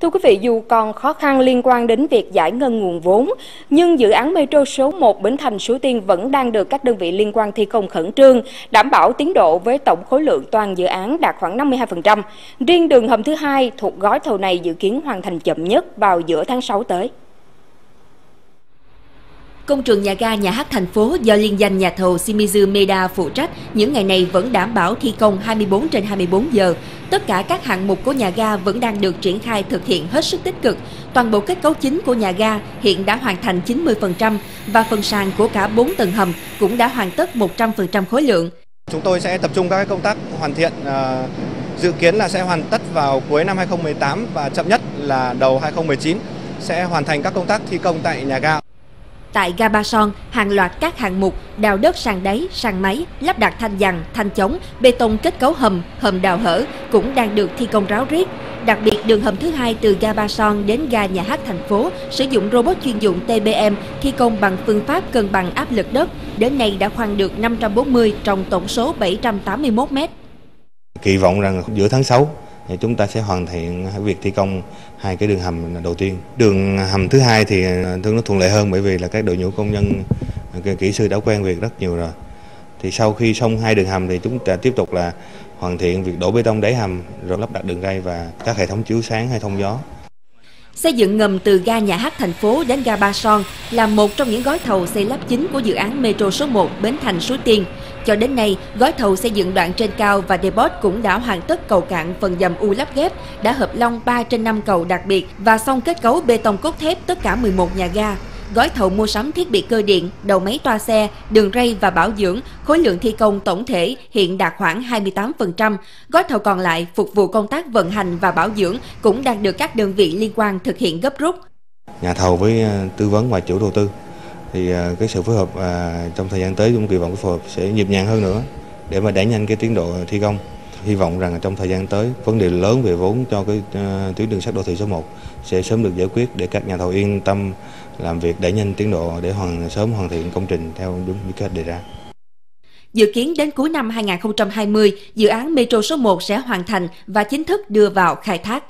Thưa quý vị, dù còn khó khăn liên quan đến việc giải ngân nguồn vốn, nhưng dự án Metro số 1 Bến Thành Suối Tiên vẫn đang được các đơn vị liên quan thi công khẩn trương, đảm bảo tiến độ với tổng khối lượng toàn dự án đạt khoảng 52%. Riêng đường hầm thứ hai thuộc gói thầu này dự kiến hoàn thành chậm nhất vào giữa tháng 6 tới. Công trường nhà ga, nhà hát thành phố do liên danh nhà thầu Shimizu Meda phụ trách, những ngày này vẫn đảm bảo thi công 24 trên 24 giờ. Tất cả các hạng mục của nhà ga vẫn đang được triển khai thực hiện hết sức tích cực. Toàn bộ kết cấu chính của nhà ga hiện đã hoàn thành 90% và phần sàn của cả 4 tầng hầm cũng đã hoàn tất 100% khối lượng. Chúng tôi sẽ tập trung các công tác hoàn thiện ờ, dự kiến là sẽ hoàn tất vào cuối năm 2018 và chậm nhất là đầu 2019 sẽ hoàn thành các công tác thi công tại nhà ga. Tại ga Ba Son, hàng loạt các hạng mục đào đất sàn đáy, sàn máy, lắp đặt thanh dằn, thanh chống, bê tông kết cấu hầm, hầm đào hở cũng đang được thi công ráo riết. Đặc biệt đường hầm thứ hai từ ga Ba Son đến ga nhà hát thành phố sử dụng robot chuyên dụng TBM thi công bằng phương pháp cân bằng áp lực đất. Đến nay đã khoan được 540 trong tổng số 781 mét. Kỳ vọng rằng giữa tháng 6 thì chúng ta sẽ hoàn thiện việc thi công hai cái đường hầm đầu tiên. Đường hầm thứ hai thì à, tương nó thuận lợi hơn bởi vì là các đội ngũ công nhân à, kỹ sư đã quen việc rất nhiều rồi. Thì sau khi xong hai đường hầm thì chúng ta tiếp tục là hoàn thiện việc đổ bê tông đáy hầm, rồi lắp đặt đường ray và các hệ thống chiếu sáng hay thông gió. Xây dựng ngầm từ ga nhà hát thành phố đến ga Ba Son là một trong những gói thầu xây lắp chính của dự án Metro số 1 Bến Thành Suối Tiên. Cho đến nay, gói thầu xây dựng đoạn trên cao và depot cũng đã hoàn tất cầu cạn phần dầm u lắp ghép, đã hợp long 3 trên 5 cầu đặc biệt và xong kết cấu bê tông cốt thép tất cả 11 nhà ga. Gói thầu mua sắm thiết bị cơ điện, đầu máy toa xe, đường ray và bảo dưỡng, khối lượng thi công tổng thể hiện đạt khoảng 28%. Gói thầu còn lại phục vụ công tác vận hành và bảo dưỡng cũng đang được các đơn vị liên quan thực hiện gấp rút. Nhà thầu với ờ, tư vấn và chủ đầu tư thì ờ, cái sự phối hợp ờ, trong thời gian tới cũng kỳ vọng cái phối hợp sẽ nhịp nhàng hơn nữa để mà đẩy nhanh cái tiến độ thi công. Hy vọng rằng trong thời gian tới vấn đề lớn về vốn cho cái uh, tuyến đường sắt đô thị số 1 sẽ sớm được giải quyết để các nhà thầu yên tâm làm việc đẩy nhanh tiến độ để hoàn sớm hoàn thiện công trình theo đúng như kế hoạch đề ra. Dự kiến đến cuối năm 2020, dự án Metro số 1 sẽ hoàn thành và chính thức đưa vào khai thác.